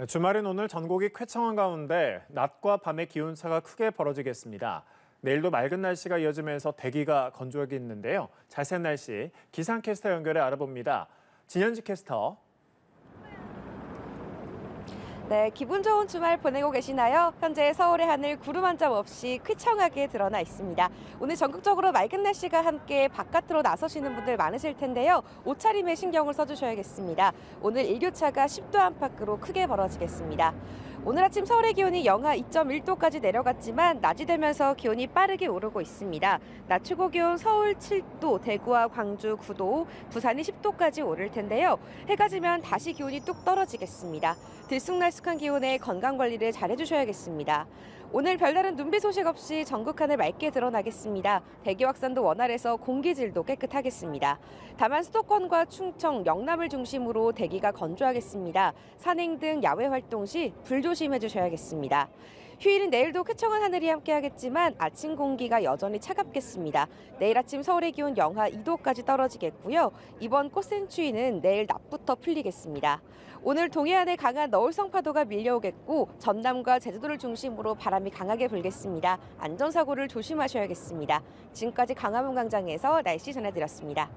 네, 주말인 오늘 전국이 쾌청한 가운데 낮과 밤의 기온차가 크게 벌어지겠습니다. 내일도 맑은 날씨가 이어지면서 대기가 건조하겠는데요. 자세한 날씨 기상캐스터 연결해 알아봅니다. 진현지 캐스터. 네, 기분 좋은 주말 보내고 계시나요? 현재 서울의 하늘 구름 한 점 없이 쾌청하게 드러나 있습니다. 오늘 전국적으로 맑은 날씨가 함께 바깥으로 나서시는 분들 많으실 텐데요. 옷차림에 신경을 써주셔야겠습니다. 오늘 일교차가 10도 안팎으로 크게 벌어지겠습니다. 오늘 아침 서울의 기온이 영하 2.1도까지 내려갔지만 낮이 되면서 기온이 빠르게 오르고 있습니다. 낮 최고 기온 서울 7도, 대구와 광주 9도, 부산이 10도까지 오를 텐데요. 해가 지면 다시 기온이 뚝 떨어지겠습니다. 들쑥날쑥 한 기온에 건강 관리를 잘 해주셔야겠습니다. 오늘 별다른 눈비 소식 없이 전국 하늘 맑게 드러나겠습니다. 대기 확산도 원활해서 공기질도 깨끗하겠습니다. 다만 수도권과 충청, 영남을 중심으로 대기가 건조하겠습니다. 산행 등 야외 활동 시 불조심해 주셔야겠습니다. 휴일은 내일도 쾌청한 하늘이 함께하겠지만 아침 공기가 여전히 차갑겠습니다. 내일 아침 서울의 기온 영하 2도까지 떨어지겠고요. 이번 꽃샘추위는 내일 낮부터 풀리겠습니다. 오늘 동해안에 강한 너울성 파도가 밀려오겠고 전남과 제주도를 중심으로 바람이 강하게 불겠습니다. 안전사고를 조심하셔야겠습니다. 지금까지 강화문 광장에서 날씨 전해드렸습니다.